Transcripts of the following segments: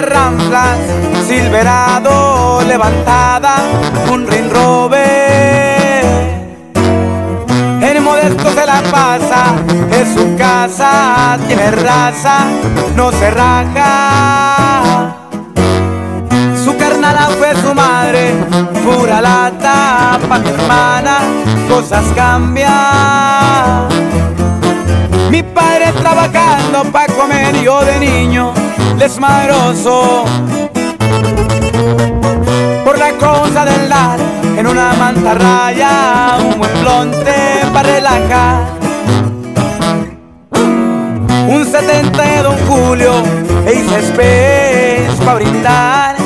las silverado levantada, un ring El modesto se la pasa, es su casa, tiene raza, no se raja. Su carnala fue su madre, pura lata, pa' mi hermana, cosas cambian. Mi padre trabajando pa' comer, yo de niño desmadroso. Por la cosa del dar en una mantarraya, un buen plonte para relajar. Un 70 de Don Julio e hice espes para brindar,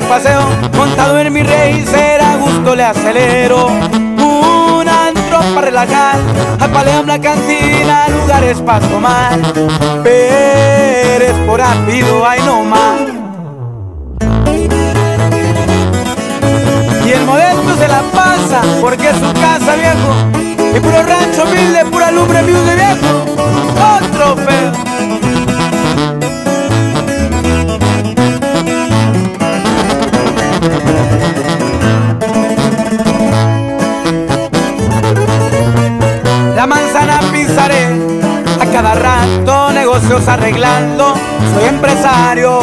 me paseo, montado en mi rey, será gusto le acelero. Un antro para relajar, apalean la cantina, lugares para tomar. Pérez por rápido, ay no más. Y el modesto se la pasa, porque es su casa viejo. Y puro cada rato negocios arreglando, soy empresario.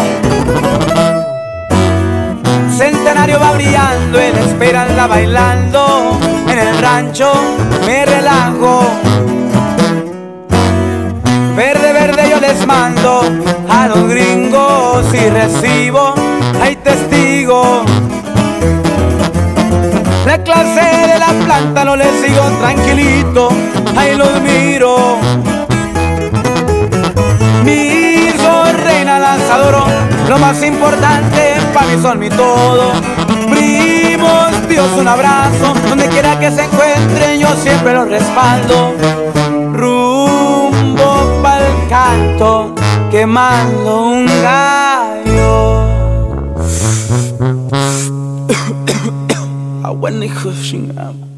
Centenario va brillando, en espera anda bailando, en el rancho me relajo. Verde, verde yo les mando a los gringos y recibo, hay testigos. La clase de la planta no le sigo tranquilito, ahí los miro. Más importante para mí son mi todo. Primos, Dios un abrazo, donde quiera que se encuentren yo siempre los respaldo. Rumbo pa'l canto, quemando un gallo. When they pushing up.